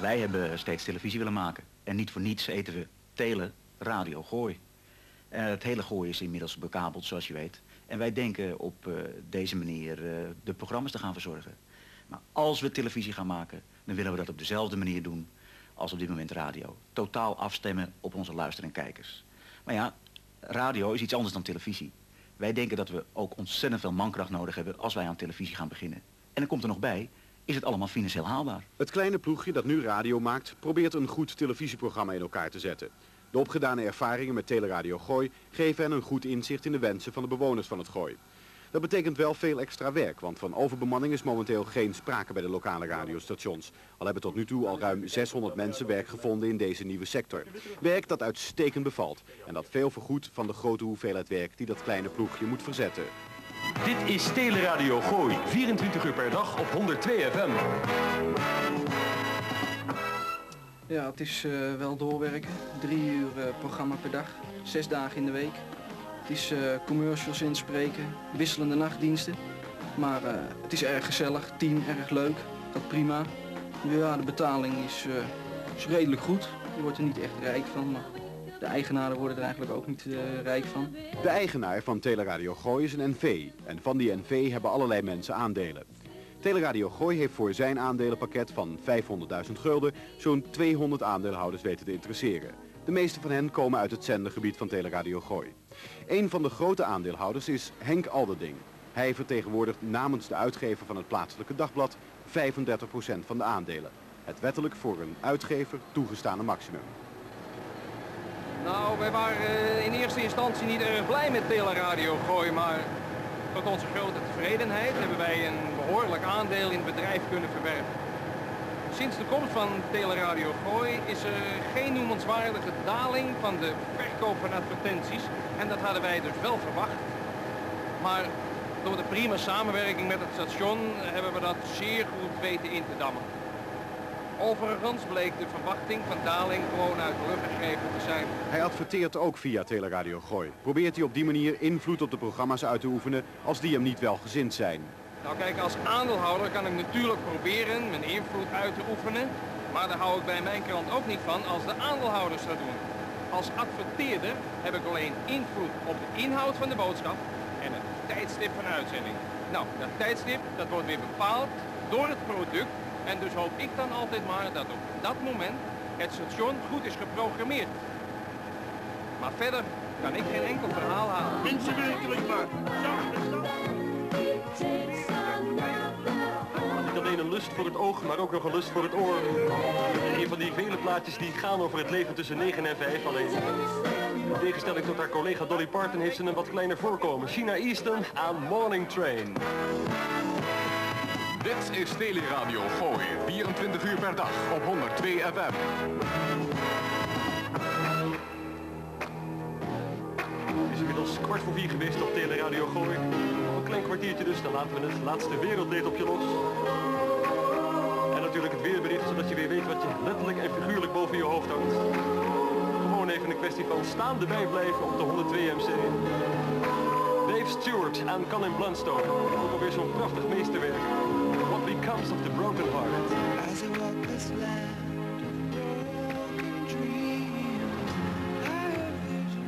wij hebben steeds televisie willen maken. En niet voor niets eten we tele, radio, gooi. En het hele gooi is inmiddels bekabeld, zoals je weet. En wij denken op uh, deze manier uh, de programma's te gaan verzorgen. Maar als we televisie gaan maken, dan willen we dat op dezelfde manier doen als op dit moment radio. Totaal afstemmen op onze luister- en kijkers. Maar ja, radio is iets anders dan televisie. Wij denken dat we ook ontzettend veel mankracht nodig hebben als wij aan televisie gaan beginnen. En dan komt er nog bij, is het allemaal financieel haalbaar. Het kleine ploegje dat nu radio maakt, probeert een goed televisieprogramma in elkaar te zetten. De opgedane ervaringen met Teleradio Gooi geven hen een goed inzicht in de wensen van de bewoners van het Gooi. Dat betekent wel veel extra werk, want van overbemanning is momenteel geen sprake bij de lokale radiostations. Al hebben tot nu toe al ruim 600 mensen werk gevonden in deze nieuwe sector. Werk dat uitstekend bevalt en dat veel vergoedt van de grote hoeveelheid werk die dat kleine ploegje moet verzetten. Dit is Teleradio Gooi, 24 uur per dag op 102 FM. Ja, het is uh, wel doorwerken. Drie uur uh, programma per dag, zes dagen in de week. Het is uh, commercials inspreken, wisselende nachtdiensten. Maar het is erg gezellig, team erg leuk, gaat prima. Ja, de betaling is, is redelijk goed. Je wordt er niet echt rijk van, maar de eigenaren worden er eigenlijk ook niet rijk van. De eigenaar van Teleradio Gooi is een NV. En van die NV hebben allerlei mensen aandelen. Teleradio Gooi heeft voor zijn aandelenpakket van 500.000 gulden zo'n 200 aandeelhouders weten te interesseren. De meeste van hen komen uit het zendergebied van Teleradio Gooi. Een van de grote aandeelhouders is Henk Alderding. Hij vertegenwoordigt namens de uitgever van het plaatselijke dagblad 35% van de aandelen. Het wettelijk voor een uitgever toegestane maximum. Nou, wij waren in eerste instantie niet erg blij met Teleradio Gooi, maar tot onze grote tevredenheid hebben wij een behoorlijk aandeel in het bedrijf kunnen verwerven. Sinds de komst van Teleradio Gooi is er geen noemenswaardige daling van de verkoop van advertenties. En dat hadden wij dus wel verwacht. Maar door de prima samenwerking met het station hebben we dat zeer goed weten in te dammen. Overigens bleek de verwachting van daling gewoon uit de lucht gegrepen te zijn. Hij adverteert ook via Teleradio Gooi. Probeert hij op die manier invloed op de programma's uit te oefenen als die hem niet welgezind zijn. Nou kijk, als aandeelhouder kan ik natuurlijk proberen mijn invloed uit te oefenen. Maar daar hou ik bij mijn krant ook niet van als de aandeelhouders dat doen. Als adverteerder heb ik alleen invloed op de inhoud van de boodschap en het tijdstip van uitzending. Nou, dat tijdstip dat wordt weer bepaald door het product en dus hoop ik dan altijd maar dat op dat moment het station goed is geprogrammeerd. Maar verder kan ik geen enkel verhaal halen. Mensen werkelijk maar. Niet alleen een lust voor het oog, maar ook nog een lust voor het oor. Een van die vele plaatjes die gaan over het leven tussen 9 en 5 alleen. In tegenstelling tot haar collega Dolly Parton heeft ze een wat kleiner voorkomen. China Easton aan Morning Train. Dit is Teleradio Gooi, 24 uur per dag op 102 FM. Het is inmiddels kwart voor vier geweest op Teleradio Gooi. Nog een klein kwartiertje dus, dan laten we het laatste wereldleed op je los. En natuurlijk het weerbericht, zodat je weer weet wat je letterlijk en figuurlijk boven je hoofd hangt. Gewoon even een kwestie van staande bijblijven op de 102 MC. Dave Stewart aan Colin Blunstone. Ook alweer zo'n prachtig meesterwerk. Of the broken heart. As I walk this land of broken dreams.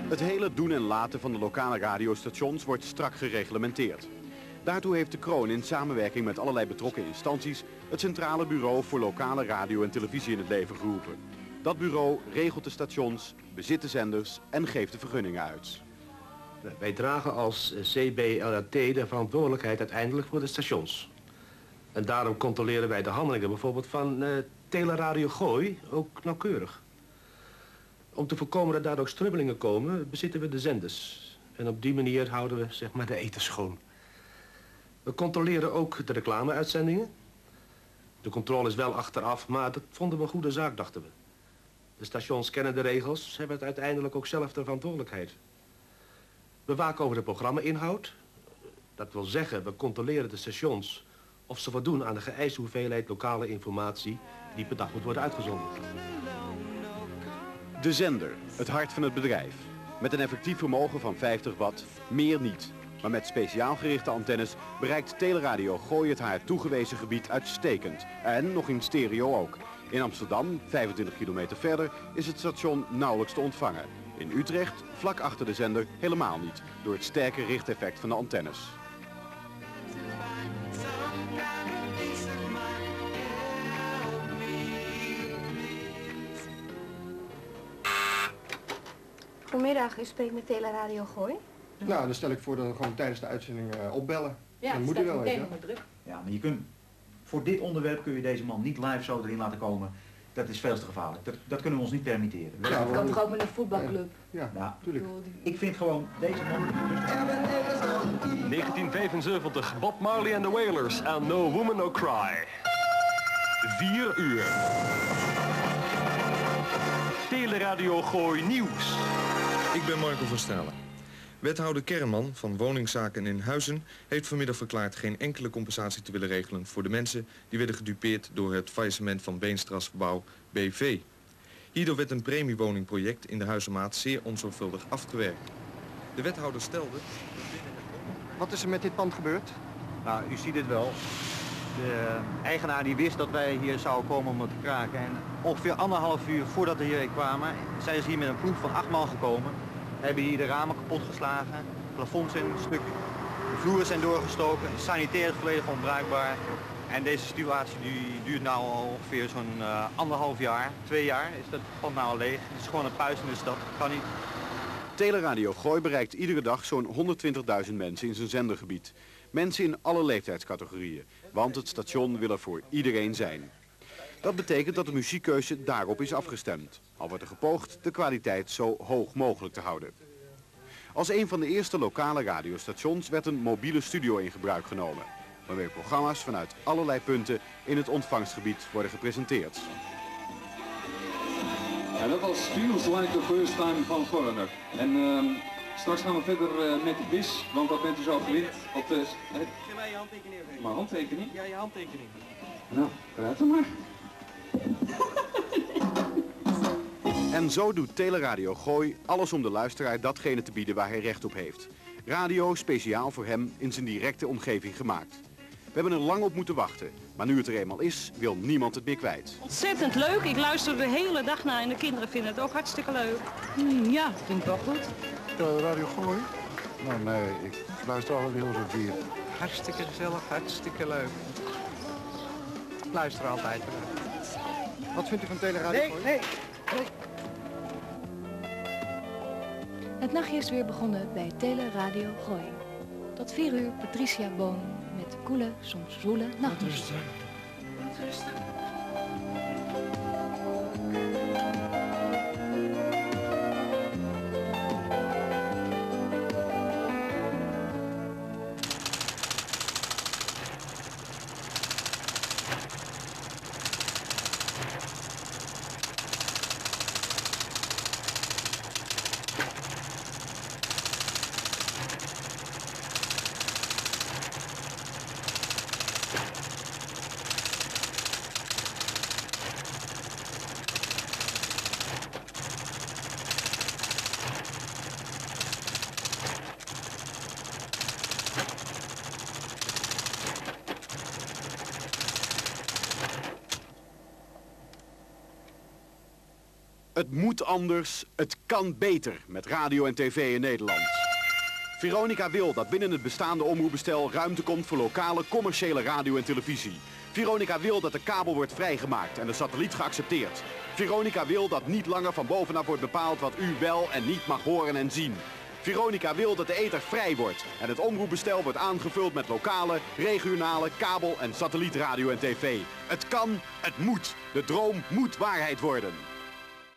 Het hele doen en laten van de lokale radiostations wordt strak gereglementeerd. Daartoe heeft de kroon in samenwerking met allerlei betrokken instanties het Centrale Bureau voor Lokale Radio en Televisie in het leven geroepen. Dat bureau regelt de stations, bezit de zenders en geeft de vergunningen uit. Wij dragen als CBLRT de verantwoordelijkheid uiteindelijk voor de stations. En daarom controleren wij de handelingen bijvoorbeeld van uh, Teleradio Gooi ook nauwkeurig. Om te voorkomen dat daar ook strubbelingen komen, bezitten we de zenders. En op die manier houden we zeg maar de eten schoon. We controleren ook de reclameuitzendingen. De controle is wel achteraf, maar dat vonden we een goede zaak, dachten we. De stations kennen de regels, hebben het uiteindelijk ook zelf de verantwoordelijkheid. We waken over de programma-inhoud. Dat wil zeggen, we controleren de stations of ze voldoen aan de geëiste hoeveelheid lokale informatie die per dag moet worden uitgezonden. De zender, het hart van het bedrijf. Met een effectief vermogen van 50 watt, meer niet. Maar met speciaal gerichte antennes bereikt Teleradio Gooi het haar toegewezen gebied uitstekend. En nog in stereo ook. In Amsterdam, 25 kilometer verder, is het station nauwelijks te ontvangen. In Utrecht, vlak achter de zender, helemaal niet, door het sterke richteffect van de antennes. Goedemiddag, u spreekt met Teleradio Gooi. Nou, dan stel ik voor dat we gewoon tijdens de uitzending eh, opbellen. Ja, dan moet u wel, weet je wel. druk. Ja, maar je kunt, voor dit onderwerp kun je deze man niet live zo erin laten komen. Dat is veel te gevaarlijk. Dat, dat kunnen we ons niet permitteren. Ja, Kan toch ook met een voetbalclub? Ja, natuurlijk. ik vind gewoon deze man... 1975, Bob Marley and the Wailers en No Woman No Cry. 4 uur. Teleradio Gooi Nieuws. Ik ben Marco van Stalen. Wethouder Kerman van Woningsaken in Huizen heeft vanmiddag verklaard geen enkele compensatie te willen regelen voor de mensen die werden gedupeerd door het faillissement van Beenstrasbouw BV. Hierdoor werd een premiewoningproject in de huizenmaat zeer onzorgvuldig afgewerkt. De wethouder stelde... Wat is er met dit pand gebeurd? Nou, u ziet het wel. De eigenaar die wist dat wij hier zouden komen om het te kraken. En ongeveer anderhalf uur voordat we hier kwamen, zijn ze hier met een ploeg van acht man gekomen. Hebben hier de ramen kapot geslagen, plafonds in een stuk, de vloeren zijn doorgestoken, sanitair is volledig onbruikbaar. En deze situatie die duurt nu al ongeveer zo'n eh, anderhalf jaar, twee jaar is dat pand nou al leeg. Het is gewoon een puist in de stad, kan niet. Teleradio Gooi bereikt iedere dag zo'n 120.000 mensen in zijn zendergebied. Mensen in alle leeftijdscategorieën, want het station wil er voor iedereen zijn. Dat betekent dat de muziekkeuze daarop is afgestemd. Al wordt er gepoogd de kwaliteit zo hoog mogelijk te houden. Als een van de eerste lokale radiostations werd een mobiele studio in gebruik genomen. Waarmee programma's vanuit allerlei punten in het ontvangstgebied worden gepresenteerd. Ja, dat was Feels Like the First Time van Foreigner. En ehm, straks gaan we verder eh, met de quiz, want wat bent u zo gewend op de... Geef mij je handtekening even. mijn handtekening? Ja, je handtekening. Nou, praat er maar. En zo doet Teleradio Gooi alles om de luisteraar datgene te bieden waar hij recht op heeft. Radio speciaal voor hem in zijn directe omgeving gemaakt. We hebben er lang op moeten wachten, maar nu het er eenmaal is, wil niemand het meer kwijt. Ontzettend leuk. Ik luister de hele dag naar en de kinderen vinden het ook hartstikke leuk. Ja, vind ik wel goed. radio Gooi? Nou nee, ik luister al heel zo vier. Hartstikke gezellig, hartstikke leuk. Ik luister altijd. Wat vindt u van Teleradio Nee, Gooi? nee. Het nachtje is weer begonnen bij Teleradio Gooi. Tot 4 uur Patricia Boon koele, soms zwoele nachtmuziek. Het moet anders, het kan beter met radio en tv in Nederland. Veronica wil dat binnen het bestaande omroepbestel ruimte komt voor lokale commerciële radio en televisie. Veronica wil dat de kabel wordt vrijgemaakt en de satelliet geaccepteerd. Veronica wil dat niet langer van bovenaf wordt bepaald wat u wel en niet mag horen en zien. Veronica wil dat de ether vrij wordt en het omroepbestel wordt aangevuld met lokale, regionale, kabel- en satellietradio en tv. Het kan, het moet. De droom moet waarheid worden.